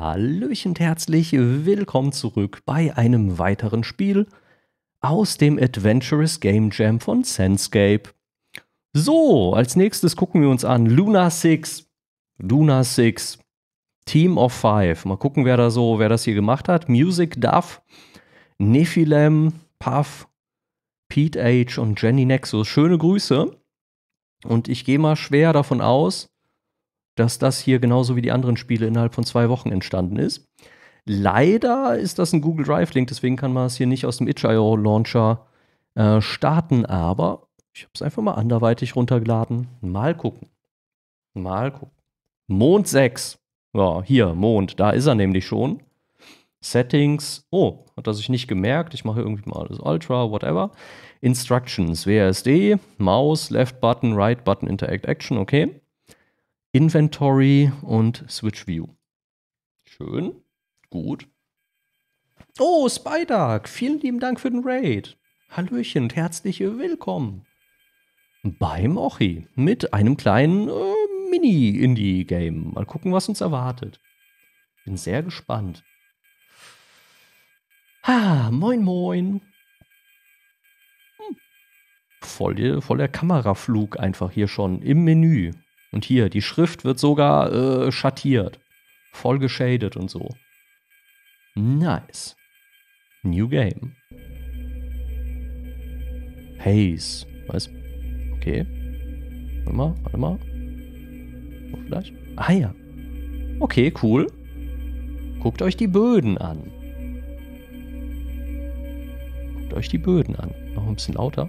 Hallöchen herzlich willkommen zurück bei einem weiteren Spiel aus dem Adventurous Game Jam von Senscape. So, als nächstes gucken wir uns an Luna 6. Luna 6. Team of Five. Mal gucken, wer da so, wer das hier gemacht hat. Music Duff, Nephilim, Puff, Pete H. und Jenny Nexus. Schöne Grüße. Und ich gehe mal schwer davon aus, dass das hier genauso wie die anderen Spiele innerhalb von zwei Wochen entstanden ist. Leider ist das ein Google Drive-Link, deswegen kann man es hier nicht aus dem itch.io Launcher äh, starten, aber ich habe es einfach mal anderweitig runtergeladen. Mal gucken. Mal gucken. Mond 6. Ja, hier, Mond, da ist er nämlich schon. Settings. Oh, hat er sich nicht gemerkt. Ich mache irgendwie mal alles Ultra, whatever. Instructions, WSD, Maus, Left Button, Right Button, Interact Action, okay. Inventory und Switch View. Schön, gut. Oh, Spiderk, vielen lieben Dank für den Raid. Hallöchen und herzlich willkommen beim Ochi mit einem kleinen äh, Mini-Indie-Game. Mal gucken, was uns erwartet. Bin sehr gespannt. Ha, moin moin. Hm. Voll, voll der Kameraflug einfach hier schon im Menü. Und hier, die Schrift wird sogar äh, schattiert. Voll geschadet und so. Nice. New Game. Haze. Was? Okay. Warte mal, warte mal. Oh, vielleicht? Ah ja. Okay, cool. Guckt euch die Böden an. Guckt euch die Böden an. Noch ein bisschen lauter.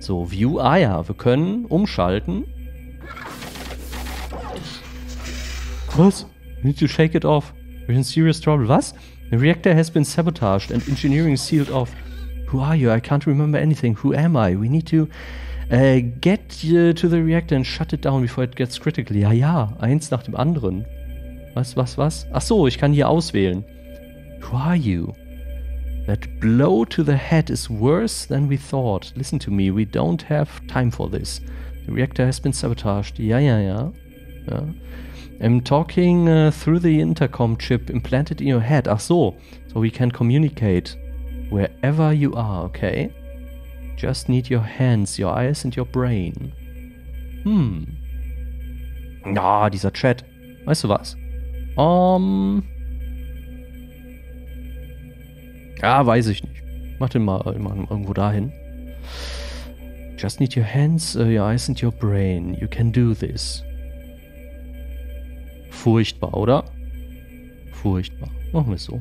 So, View. Ah ja, wir können umschalten Was? You need to shake it off. We're in serious trouble. Was? The reactor has been sabotaged and engineering sealed off. Who are you? I can't remember anything. Who am I? We need to uh, get uh, to the reactor and shut it down before it gets critical. Ja, ja. Eins nach dem anderen. Was, was, was? Ach so, ich kann hier auswählen. Who are you? That blow to the head is worse than we thought. Listen to me, we don't have time for this. The reactor has been sabotaged. Ja, ja, ja. ja. I'm talking uh, through the intercom chip implanted in your head. Ach so, so we can communicate wherever you are, okay? Just need your hands, your eyes and your brain. Hm. Ja, dieser Chat. Weißt du was? Um. Ja, weiß ich nicht. Mach den mal, mal irgendwo dahin. Just need your hands, uh, your eyes and your brain. You can do this. Furchtbar, oder? Furchtbar. Machen wir es so.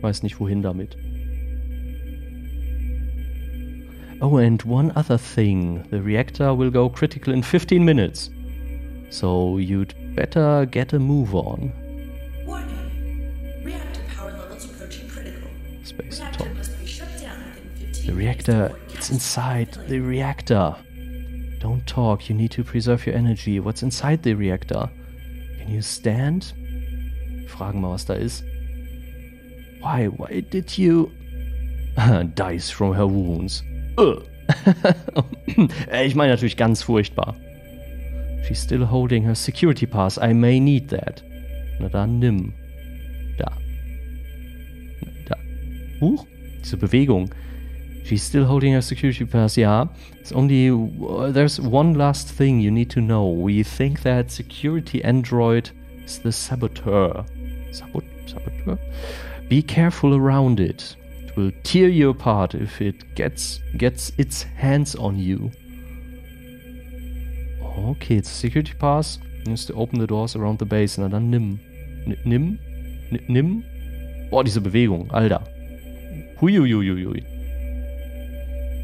Weiß nicht, wohin damit. Oh, and one other thing. The reactor will go critical in 15 minutes. So you'd better get a move on. Space top. must be shut down within 15 The reactor, it's it inside the reactor. Don't talk, you need to preserve your energy. What's inside the reactor? Can you stand? Fragen mal, was da ist. Why, why did you... Dice from her wounds. Äh, ich meine natürlich ganz furchtbar. She's still holding her security pass. I may need that. Na dann nimm. Da. Da. Huch, diese Bewegung. She's still holding her security pass. Yeah. It's only uh, there's one last thing you need to know. We think that security android is the saboteur. Sabot saboteur. Be careful around it. It will tear you apart if it gets gets its hands on you. Okay, it's a security pass. Needs to open the doors around the base. Na dann nimm. N nimm. N nimm. Boah, diese Bewegung, Alter. Huiuiuiui.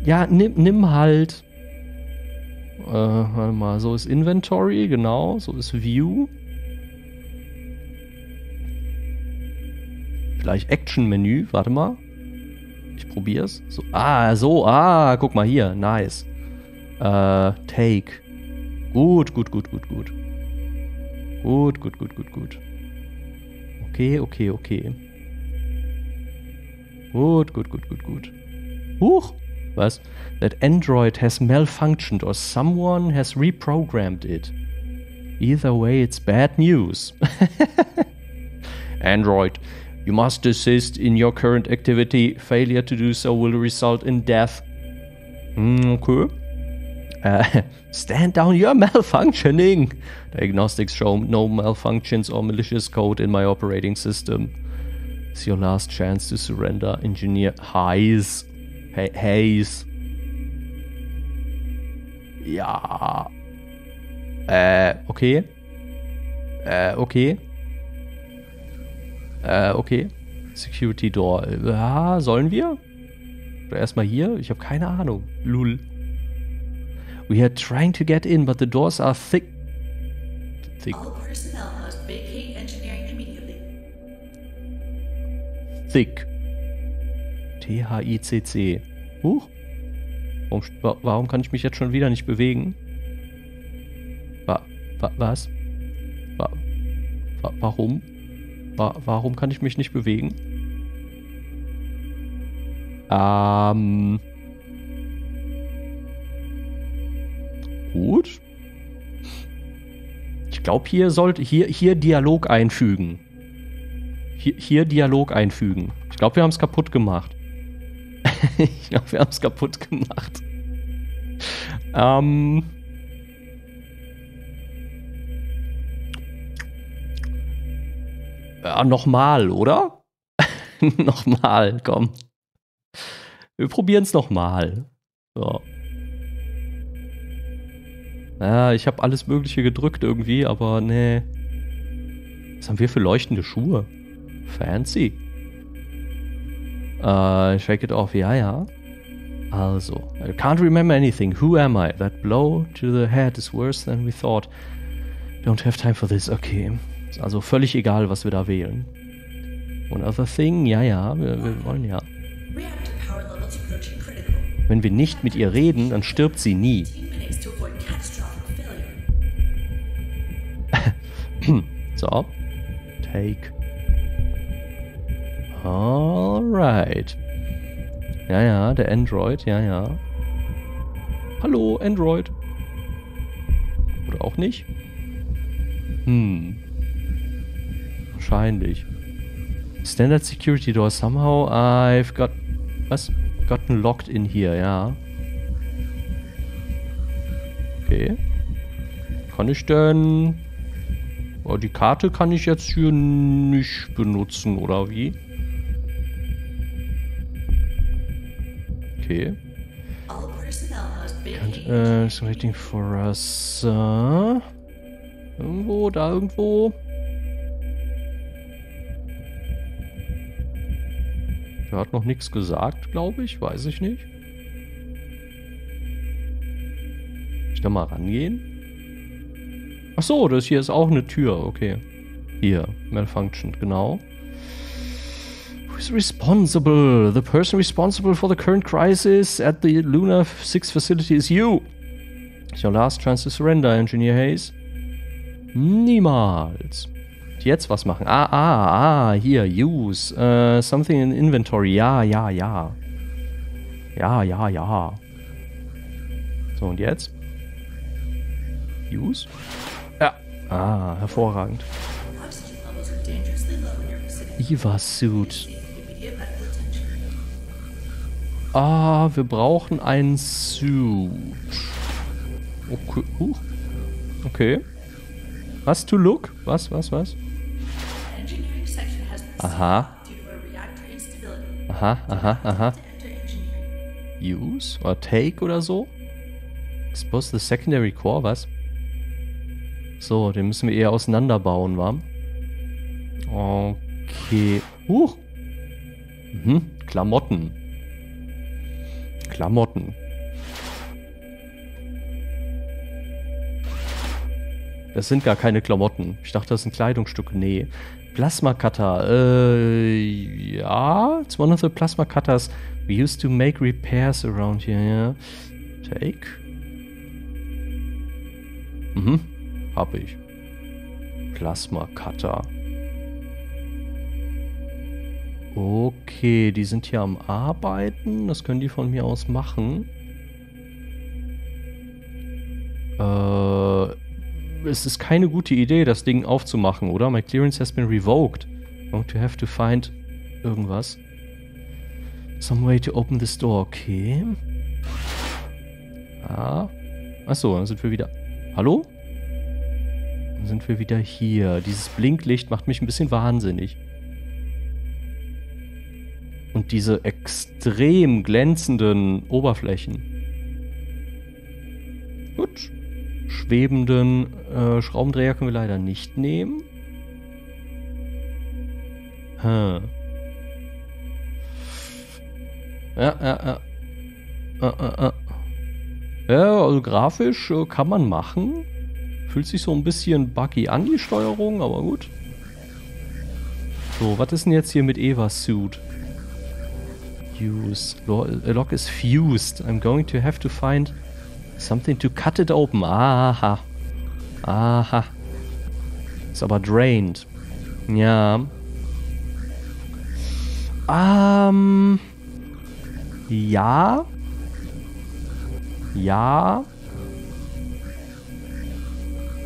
Ja, nimm, nimm halt. Äh, warte mal, so ist Inventory, genau, so ist View. Vielleicht Action-Menü, warte mal. Ich probier's. So, ah, so, ah, guck mal hier, nice. Äh, Take. Gut, gut, gut, gut, gut. Gut, gut, gut, gut, gut. Okay, okay, okay. Gut, gut, gut, gut, gut. Huch! Was? That Android has malfunctioned or someone has reprogrammed it. Either way, it's bad news. Android, you must desist in your current activity. Failure to do so will result in death. Hmm, okay. Uh, stand down, you're malfunctioning. Diagnostics show no malfunctions or malicious code in my operating system. It's your last chance to surrender, Engineer Hayes. Hey, Hayes. Ja. Äh, okay. Äh, okay. Äh, okay. Security Door. Ja, sollen wir? Oder erstmal hier? Ich habe keine Ahnung. Lul. We are trying to get in, but the doors are thick. Thick. All personnel must vacate engineering immediately. Thick. T-H-I-C-C. Huch. Warum, wa- warum kann ich mich jetzt schon wieder nicht bewegen? Wa, wa, was? Wa, wa, warum? Wa, warum kann ich mich nicht bewegen? Ähm. Gut. Ich glaube, hier sollte hier, hier Dialog einfügen. Hier, hier Dialog einfügen. Ich glaube, wir haben es kaputt gemacht. ich glaube, wir haben es kaputt gemacht. Ähm. Ja, nochmal, oder? nochmal, komm. Wir probieren es nochmal. So. Ja, ich habe alles Mögliche gedrückt irgendwie, aber nee. Was haben wir für leuchtende Schuhe? Fancy. Äh, shake it off, ja, ja. Also, I can't remember anything. Who am I? That blow to the head is worse than we thought. Don't have time for this. Okay. Ist also völlig egal, was wir da wählen. One other thing, ja, ja, wir, wir wollen ja. Wenn wir nicht mit ihr reden, dann stirbt sie nie. 10 minutes to avoid catastrophic failure. So. Take. Alright. Ja, ja, der Android, ja, ja. Hallo, Android. Oder auch nicht? Hm. Wahrscheinlich. Standard Security Door. Somehow I've got... Was? Gotten locked in here, ja. Okay. Kann ich denn... Oh, die Karte kann ich jetzt hier nicht benutzen, oder wie? Okay. Vacate. uh, it's waiting for us. Uh, irgendwo, da irgendwo. Der hat noch nichts gesagt, glaube ich. Weiß ich nicht. Ich da mal rangehen? Ach so, das hier ist auch eine Tür. Okay. Hier, malfunctioned, genau. Who's responsible? The person responsible for the current crisis at the Luna 6 facility is you. It's your last chance to surrender, Engineer Hayes. Niemals. Jetzt was machen? Ah, ah, ah, hier, use. Uh, something in inventory. Ja, ja, ja. Ja, ja, ja. So, und jetzt? Use? Ja. Ah, hervorragend. Oxygen levels Ah, wir brauchen ein Suit. Okay. Huch. Okay. Was to look? Was, was, was? Aha. Aha, aha, aha. Use oder take oder so? Expose the secondary core, was? So, den müssen wir eher auseinanderbauen, wa? Okay. Huch. Mhm. Klamotten. Klamotten. Das sind gar keine Klamotten. Ich dachte, das sind Kleidungsstücke. Nee. Plasma Cutter. Äh, ja. It's one of the plasma cutters we used to make repairs around here. Ja. Take. Mhm. Hab ich. Plasma Okay, die sind hier am Arbeiten. Das können die von mir aus machen. Äh, es ist keine gute Idee, das Ding aufzumachen, oder? My clearance has been revoked. Going to have to find irgendwas. Some way to open this door, okay. Ah. Achso, dann sind wir wieder. Hallo? Dann sind wir wieder hier. Dieses Blinklicht macht mich ein bisschen wahnsinnig. Und diese extrem glänzenden Oberflächen. Gut. Schwebenden äh, Schraubendreher können wir leider nicht nehmen. Hm. Ja, ja, ja. Ja, also grafisch äh, kann man machen. Fühlt sich so ein bisschen buggy an, die Steuerung, aber gut. So, was ist denn jetzt hier mit Eva's Suit? Use. Lo- äh, Lock is fused. I'm going to have to find something to cut it open. Aha. Aha. Ist aber drained. Ja. Ähm. Ja. Ja.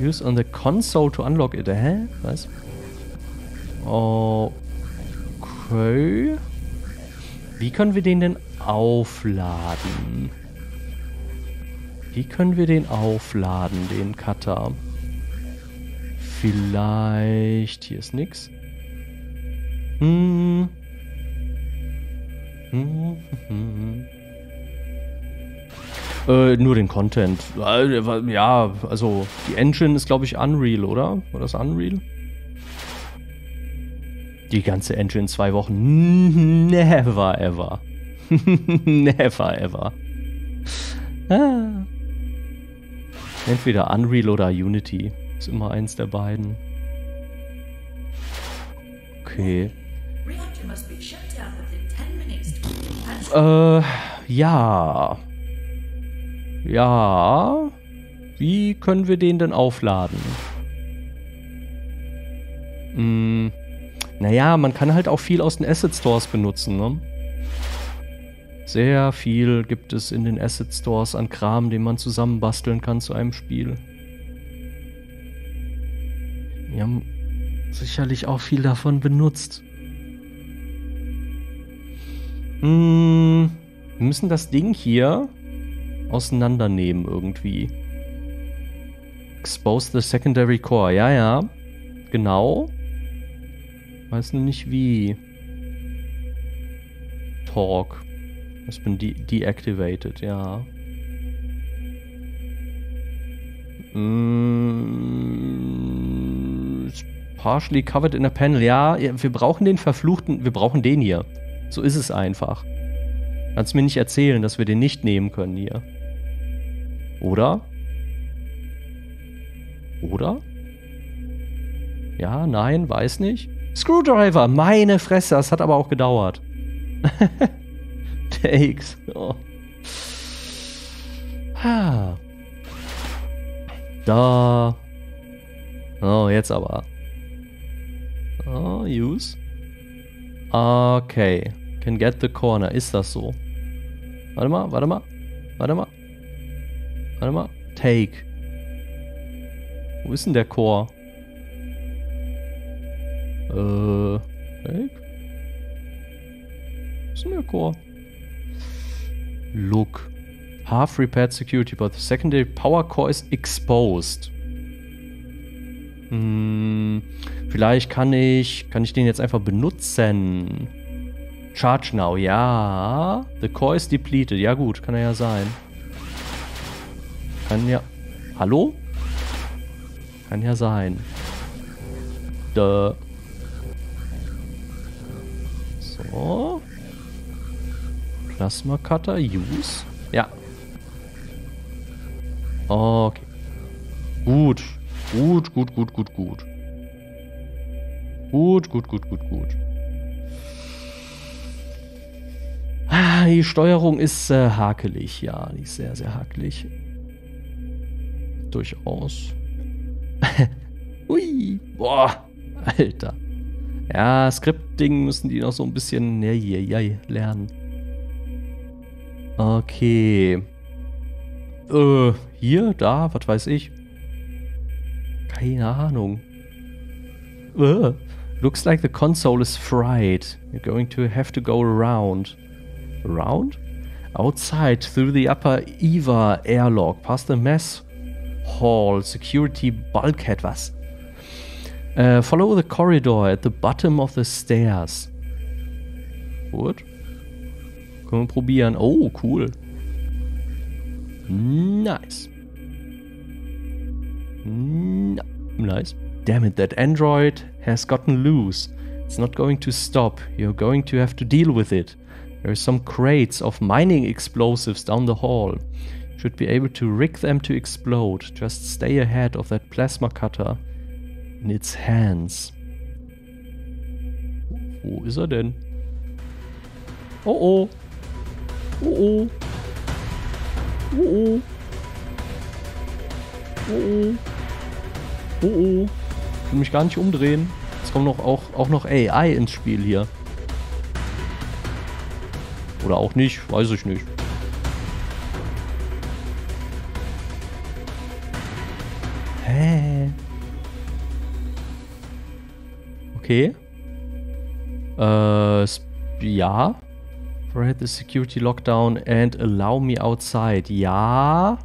Use on the console to unlock it. Hä? Was? Okay. Wie können wir den denn aufladen? Wie können wir den aufladen, den Cutter? Vielleicht. Hier ist nix. Hm. Hm, hm, hm. Äh, nur den Content. Äh, Ja, also die Engine ist, glaube ich, Unreal, oder? War das Unreal? Die ganze Engine in zwei Wochen. Never ever. Never ever. Ah. Entweder Unreal oder Unity. Ist immer eins der beiden. Okay. Reactor must be shut down within 10 minutes. And Äh, ja. Ja. Wie können wir den denn aufladen? Hm. Naja, man kann halt auch viel aus den Asset Stores benutzen, ne? Sehr viel gibt es in den Asset Stores an Kram, den man zusammenbasteln kann zu einem Spiel. Wir haben sicherlich auch viel davon benutzt. Mm, wir müssen das Ding hier auseinandernehmen irgendwie. Expose the secondary core. Ja, ja. Genau. Weiß nur nicht wie. Talk. Has been de deactivated, ja. Mm, partially covered in a panel. Ja, wir brauchen den verfluchten, wir brauchen den hier. So ist es einfach. Kannst mir nicht erzählen, dass wir den nicht nehmen können hier. Oder? Oder? Ja, nein, weiß nicht. Screwdriver, meine Fresse, das hat aber auch gedauert. Takes. Oh. Ah. Da. Oh, jetzt aber. Oh, use. Okay. Can get the corner. Ist das so? Warte mal, warte mal. Warte mal. Warte mal. Take. Wo ist denn der Core? Äh. Take? Wo ist denn der Core? Look. Half repaired security, but the secondary power core is exposed. Hm, vielleicht kann ich, kann ich den jetzt einfach benutzen. Charge now, ja. The core is depleted. Ja gut, kann er ja sein. Kann ja... Hallo? Kann ja sein. Duh. Plasma Cutter, use. Ja. Okay. Gut. Gut, gut, gut, gut, gut. Gut, gut, gut, gut, gut. Ah, die Steuerung ist äh, hakelig, ja. Die ist sehr, sehr hakelig. Durchaus. Ui. Boah. Alter. Ja, Skriptding müssen die noch so ein bisschen ja, ja, ja, lernen. Okay. Äh, hier, da, was weiß ich. Keine Ahnung. Ugh. Looks like the console is fried. You're going to have to go around. Around? Outside, through the upper EVA airlock, past the mess hall, security bulkhead, was? Uh, follow the corridor at the bottom of the stairs. Gut. Können wir probieren. Oh, cool. Nice. Nice. Damn it, that android has gotten loose. It's not going to stop. You're going to have to deal with it. There are some crates of mining explosives down the hall. Should be able to rig them to explode. Just stay ahead of that plasma cutter in its hands. Wo ist er denn? Oh oh. Oh oh. Oh oh. Oh oh. Oh oh. Ich will mich gar nicht umdrehen. Jetzt kommt noch auch, auch noch AI ins Spiel hier. Oder auch nicht, weiß ich nicht. Okay. Uh, Sp- ja. Overhead the security lockdown and allow me outside. Ja.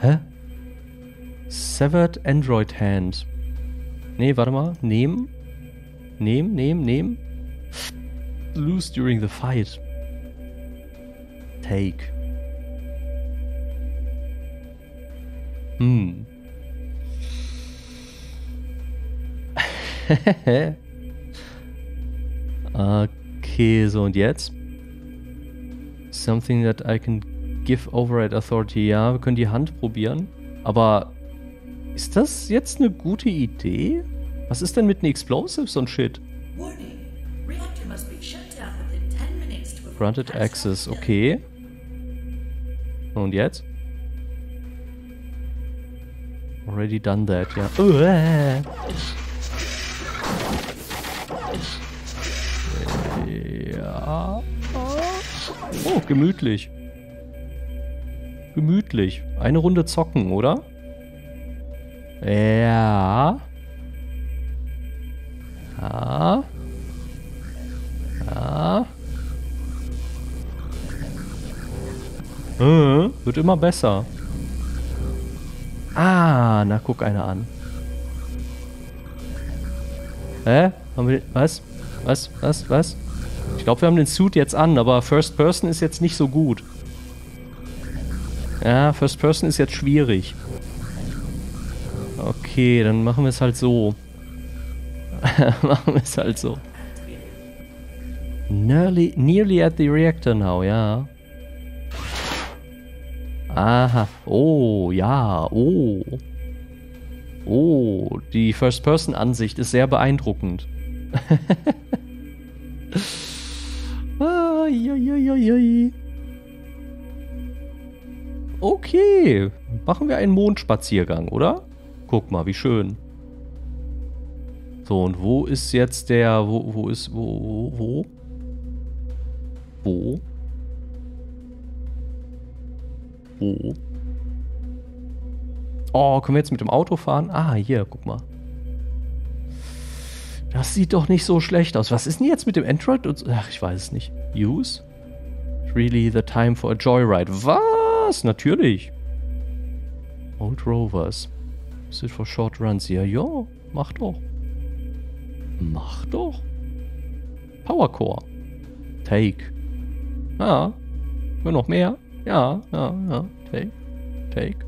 Hä? Severed Android Hand. Nee, warte mal. Nehmen. Nehmen, nehmen, nehmen. Lose during the fight. Take. Hm. okay, so und jetzt? Something that I can give override authority. Ja, wir können die Hand probieren. Aber ist das jetzt eine gute Idee? Was ist denn mit den Explosives und Shit? Warning. Reactor must be shut down within 10 minutes to avoid Granted access, okay. Und jetzt? Already done that, ja. Uäh. Oh, gemütlich. Gemütlich. Eine Runde zocken, oder? Ja. Ja. Ja. Äh, wird immer besser. Ah, na guck einer an. Hä? Haben wir, was? Was? Was? Was? Ich glaube, wir haben den Suit jetzt an, aber First Person ist jetzt nicht so gut. Ja, First Person ist jetzt schwierig. Okay, dann machen wir es halt so. machen wir es halt so. Nearly, nearly at the reactor now, ja. Aha. Oh, ja. Oh. Oh, die First-Person-Ansicht ist sehr beeindruckend. Ai, Okay, machen wir einen Mondspaziergang, oder? Guck mal, wie schön. So, und wo ist jetzt der... Wo, wo ist... Wo? Wo? Wo? Wo? Oh, können wir jetzt mit dem Auto fahren? Ah, hier, guck mal. Das sieht doch nicht so schlecht aus. Was ist denn jetzt mit dem Android? Ach, ich weiß es nicht. Use? Really the time for a joyride. Was? Natürlich. Old Rovers. Sit for short runs. Ja, ja. Mach doch. Mach doch. Powercore. Take. Ja. Will noch mehr? Ja, ja, ja. Take. Take.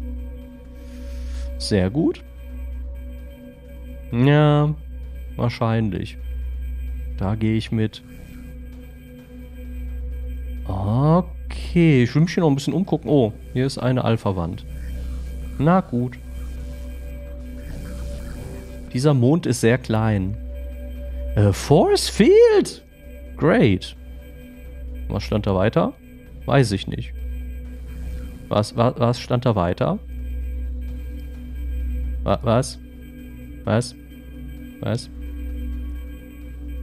Sehr gut. Ja, wahrscheinlich. Da gehe ich mit. Okay, ich will mich hier noch ein bisschen umgucken. Oh, hier ist eine Alpha-Wand. Na gut. Dieser Mond ist sehr klein. Äh, Force Field! Great. Was stand da weiter? Weiß ich nicht. Was, was, was stand da weiter? Wa- Was? Was? Was?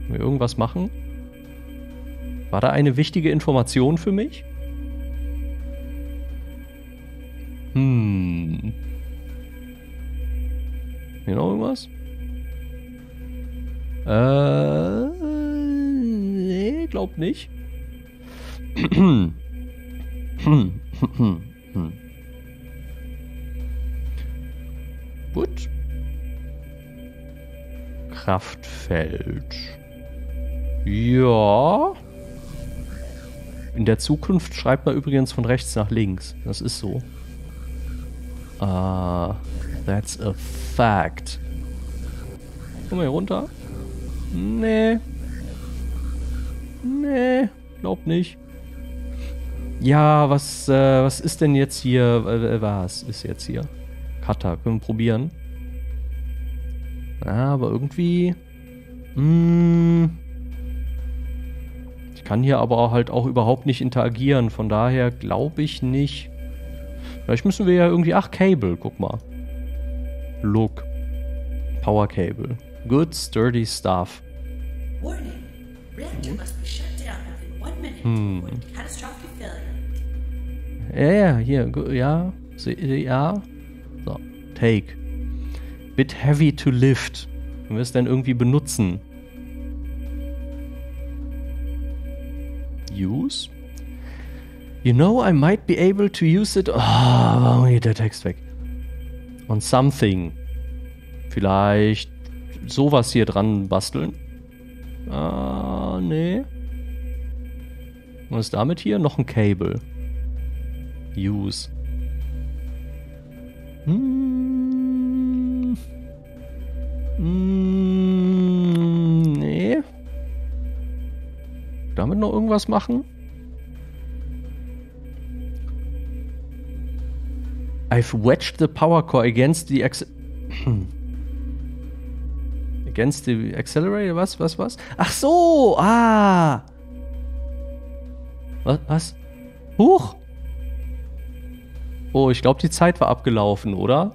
Wir irgendwas machen? War da eine wichtige Information für mich? Hm. Hier noch irgendwas? Äh, nee, glaub nicht. Gut. Kraftfeld. Ja. In der Zukunft schreibt man übrigens von rechts nach links. Das ist so. Ah, that's a fact. Komm mal hier runter. Nee. Nee, glaub nicht. Ja, was, äh, was ist denn jetzt hier? Äh, was ist jetzt hier? Cutter, können wir probieren. Ja, aber irgendwie. Mh, hm. Ich kann hier aber halt auch überhaupt nicht interagieren. Von daher glaube ich nicht. Vielleicht müssen wir ja irgendwie. Ach, Cable, guck mal. Look. Power Cable. Good, sturdy stuff. Catastrophic failure. Ja, ja, hier, ja, ja. So, take. Bit heavy to lift. Wenn wir es dann irgendwie benutzen. Use? You know, I might be able to use it. Ah, warum geht der Text weg? On something. Vielleicht sowas hier dran basteln. Ah, nee. Was ist damit hier? Noch ein Cable. Use. Hm. Hm, nee. Damit noch irgendwas machen? I've wedged the power core against the ex against the accelerator. Was, was, was? Ach so, ah. Was? was? Huch. Oh, ich glaube, die Zeit war abgelaufen, oder?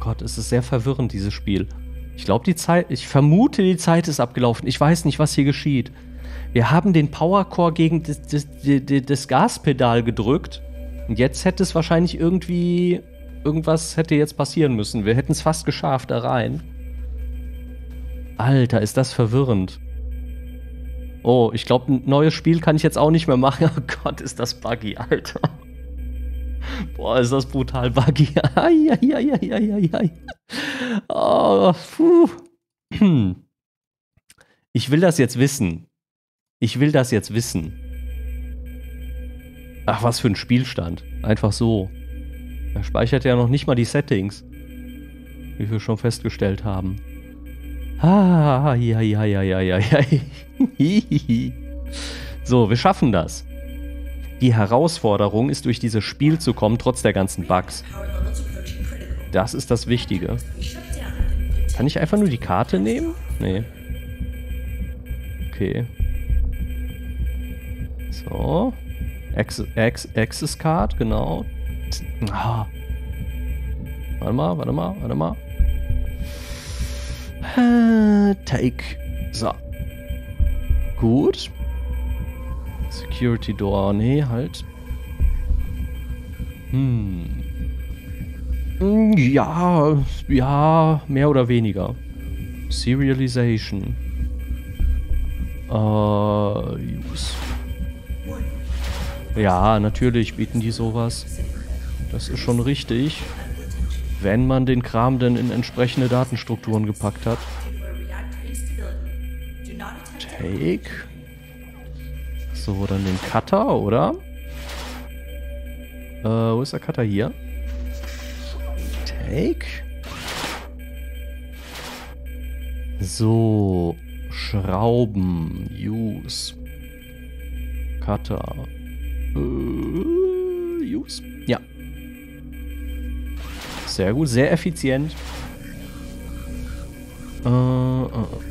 Gott, es ist sehr verwirrend, dieses Spiel. Ich glaube, die Zeit, ich vermute, die Zeit ist abgelaufen. Ich weiß nicht, was hier geschieht. Wir haben den Powercore gegen das, das, das, Gaspedal gedrückt. Und jetzt hätte es wahrscheinlich irgendwie. Irgendwas hätte jetzt passieren müssen. Wir hätten es fast geschafft, da rein. Alter, ist das verwirrend. Oh, ich glaube, ein neues Spiel kann ich jetzt auch nicht mehr machen. Oh Gott, ist das buggy, Alter. Boah, ist das brutal buggy. Eieieiei. Oh, puh. Ich will das jetzt wissen. Ich will das jetzt wissen. Ach, was für ein Spielstand. Einfach so. Er speichert ja noch nicht mal die Settings. Wie wir schon festgestellt haben. Ah, ja, ja, ja, ja, ja, ja. So, wir schaffen das. Die Herausforderung ist, durch dieses Spiel zu kommen, trotz der ganzen Bugs. Das ist das Wichtige. Be shut down within 15 Kann ich einfach nur die Karte nehmen? Nee. Okay. So. Access Card, genau. Ah. Warte mal, warte mal, warte mal. Äh, Take. So. Gut. Security Door. Nee, halt. Hm. Ja, ja, mehr oder weniger. Serialization. Äh, use. Ja, natürlich bieten die sowas. Das ist schon richtig. Wenn man den Kram denn in entsprechende Datenstrukturen gepackt hat. Take. So, dann den Cutter, oder? Äh, wo ist der Cutter hier? Take. So, Schrauben, Use. Cutter. Äh, use. Ja. Sehr gut, sehr effizient. Äh, äh,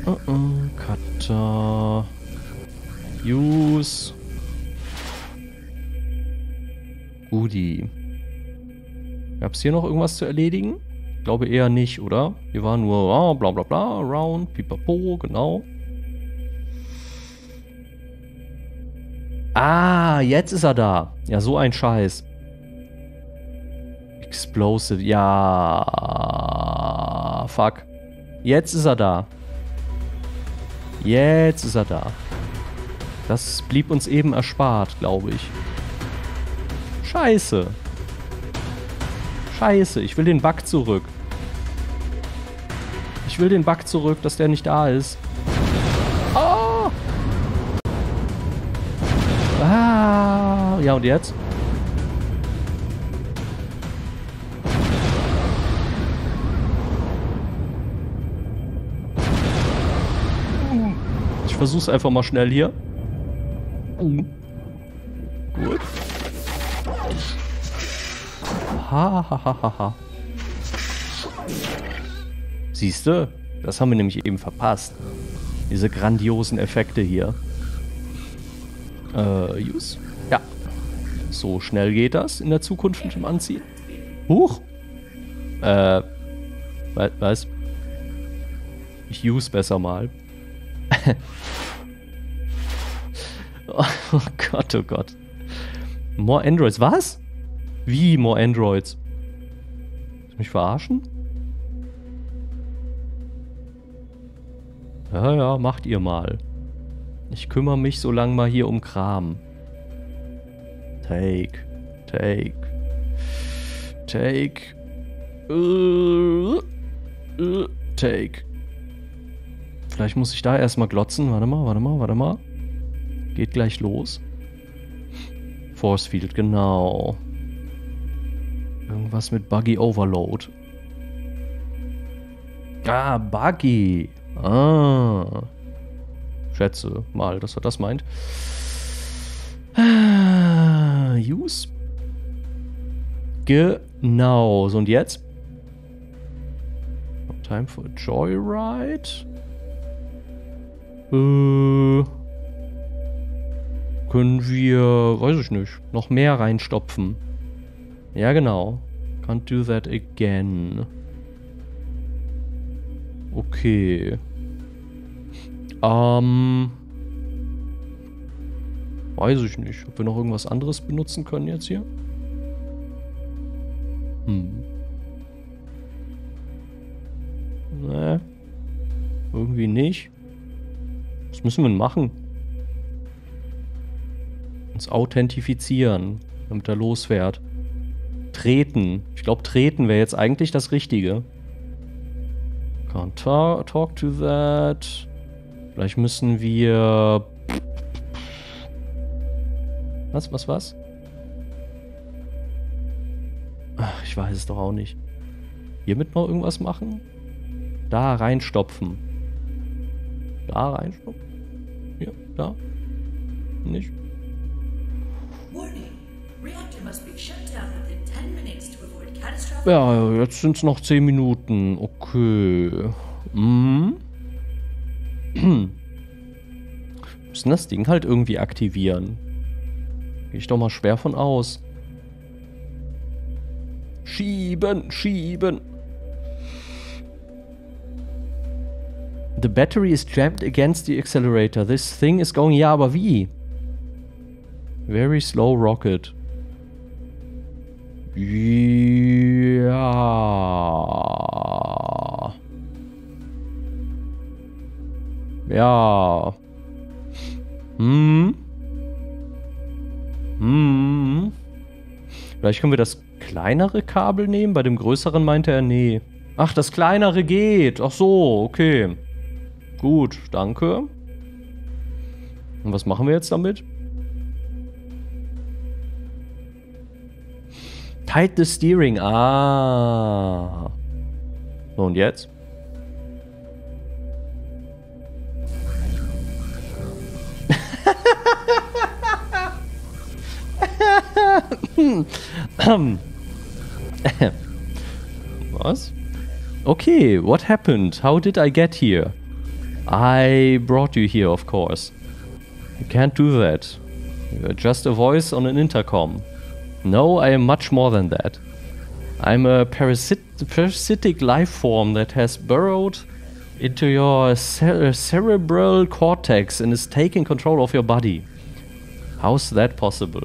äh, äh, Cutter. Use. Guti. Gab es hier noch irgendwas zu erledigen? Glaube eher nicht, oder? Hier war nur ah, bla bla bla, round, pipapo, genau. Ah, jetzt ist er da. Ja, so ein Scheiß. Explosive, ja. fuck. Jetzt ist er da. Jetzt ist er da. Das blieb uns eben erspart, glaube ich. Scheiße. Scheiße, ich will den Bug zurück. Ich will den Bug zurück, dass der nicht da ist. Oh! Ah! Ja, und jetzt? Ich versuch's einfach mal schnell hier. Gut. Ha, ha, ha, ha, ha. Siehste, das haben wir nämlich eben verpasst. Diese grandiosen Effekte hier. Äh, use? Ja. So schnell geht das in der Zukunft mit dem Anziehen. Huch. Äh, wa- was? Ich use besser mal. oh Gott, oh Gott. More Androids. Was? Wie more Androids? Willst mich verarschen? Ja, ja, macht ihr mal. Ich kümmere mich so lang mal hier um Kram. Take. Take. Take. Äh, äh, take. Vielleicht muss ich da erstmal glotzen. Warte mal, warte mal, warte mal. Geht gleich los. Force Field, genau. Irgendwas mit Buggy Overload. Ah, Buggy. Ah. Schätze mal, dass er das meint. Ah, Use. Genau. So, und jetzt? Time for a Joyride. Äh, können wir, weiß ich nicht, noch mehr reinstopfen. Ja, genau. Can't do that again. Okay. Ähm. Weiß ich nicht, ob wir noch irgendwas anderes benutzen können jetzt hier. Hm. Ne. Irgendwie nicht. Was müssen wir denn machen? Uns authentifizieren, damit er losfährt. Treten. Ich glaube, treten wäre jetzt eigentlich das Richtige. Can't ta talk to that. Vielleicht müssen wir. Was, was, was? Ach, ich weiß es doch auch nicht. Hiermit noch irgendwas machen? Da reinstopfen. Da reinstopfen? Hier, da? Nicht? Ja, jetzt sind es noch 10 Minuten. Okay. Mhm. Müssen das Ding halt irgendwie aktivieren. Gehe ich doch mal schwer von aus. Schieben, schieben. The battery is jammed against the accelerator. This thing is going. Ja, aber wie? Very slow rocket. Ja. Ja. Hm. Hm. Vielleicht können wir das kleinere Kabel nehmen. Bei dem größeren meinte er, nee. Ach, das kleinere geht. Ach so, okay. Gut, danke. Und was machen wir jetzt damit? Tight the steering. Ah. So, und jetzt? Was? Okay, what happened? How did I get here? I brought you here, of course. You can't do that. You're just a voice on an intercom. No, I am much more than that. I'm a parasit parasitic life form that has burrowed into your cer cerebral cortex and is taking control of your body. How's that possible?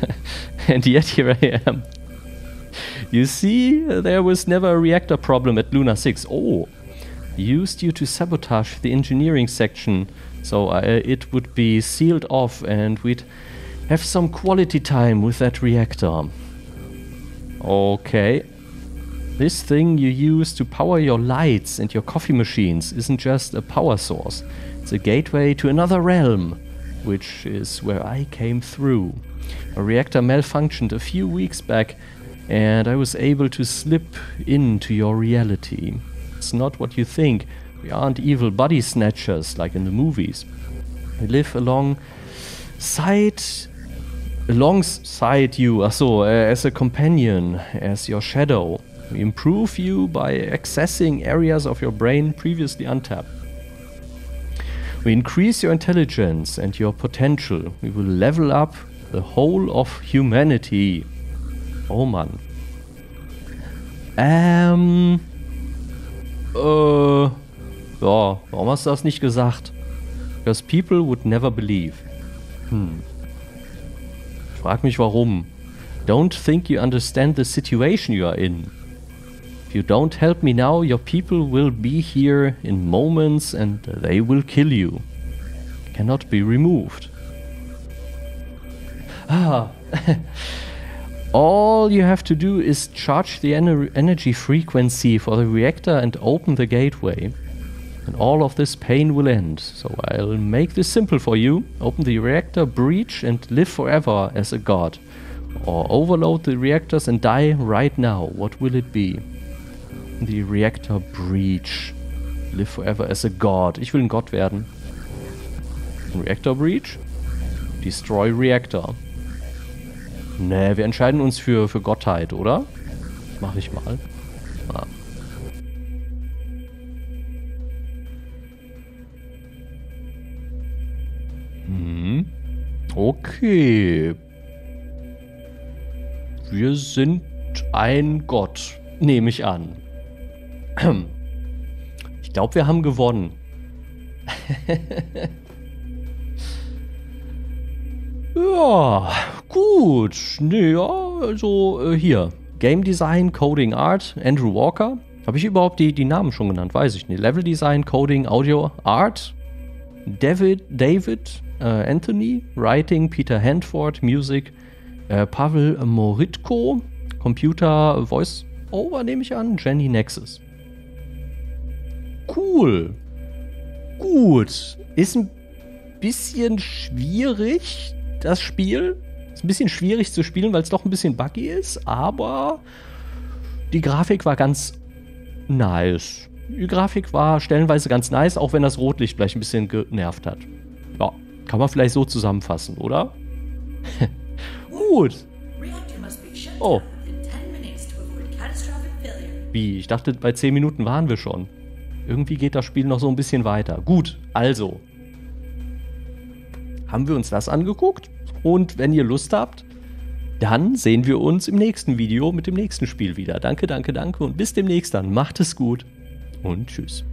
and yet here I am. You see, there was never a reactor problem at Luna 6. Oh, used you to sabotage the engineering section, so uh, it would be sealed off and we'd have some quality time with that reactor. Okay. This thing you use to power your lights and your coffee machines isn't just a power source, it's a gateway to another realm, which is where I came through. A reactor malfunctioned a few weeks back, and I was able to slip into your reality. It's not what you think. We aren't evil body snatchers like in the movies. We live alongside alongside you, so uh, as a companion, as your shadow. We improve you by accessing areas of your brain previously untapped. We increase your intelligence and your potential. We will level up the whole of humanity. Oh Mann. Ähm. Äh. Ja, warum hast du das nicht gesagt? Because people would never believe. Hm. Frag mich warum. Don't think you understand the situation you are in. If you don't help me now, your people will be here in moments and they will kill you. Cannot be removed. Ah. All you have to do is charge the ener energy frequency for the reactor and open the gateway. And all of this pain will end. So I'll make this simple for you. Open the reactor breach and live forever as a god. Or overload the reactors and die right now. What will it be? The reactor breach. Live forever as a god. Ich will ein Gott werden. Reactor breach. Destroy reactor. Nee, wir entscheiden uns für, für Gottheit, oder? Mach ich mal. Ah. Okay. Wir sind ein Gott, nehme ich an. Ich glaube, wir haben gewonnen. ja, gut. Nee, ja, also äh, hier. Game Design, Coding Art, Andrew Walker. Habe ich überhaupt die, die Namen schon genannt? Weiß ich nicht. Level Design, Coding, Audio, Art. David, David, äh, Anthony, Writing, Peter Handford, Music, äh, Pavel Moritko, Computer, Voice Over nehme ich an, Jenny Nexus. Cool. Gut. Ist ein bisschen schwierig, das Spiel. Ist ein bisschen schwierig zu spielen, weil es doch ein bisschen buggy ist, aber die Grafik war ganz nice. Die Grafik war stellenweise ganz nice, auch wenn das Rotlicht vielleicht ein bisschen genervt hat. Ja, kann man vielleicht so zusammenfassen, oder? Gut. Oh. down within 10 minutes to avoid catastrophic failure. Wie? Ich dachte, bei 10 Minuten waren wir schon. Irgendwie geht das Spiel noch so ein bisschen weiter. Gut, also. Haben wir uns das angeguckt? Und wenn ihr Lust habt, dann sehen wir uns im nächsten Video mit dem nächsten Spiel wieder. Danke, danke, danke und bis demnächst dann. Macht es gut und tschüss.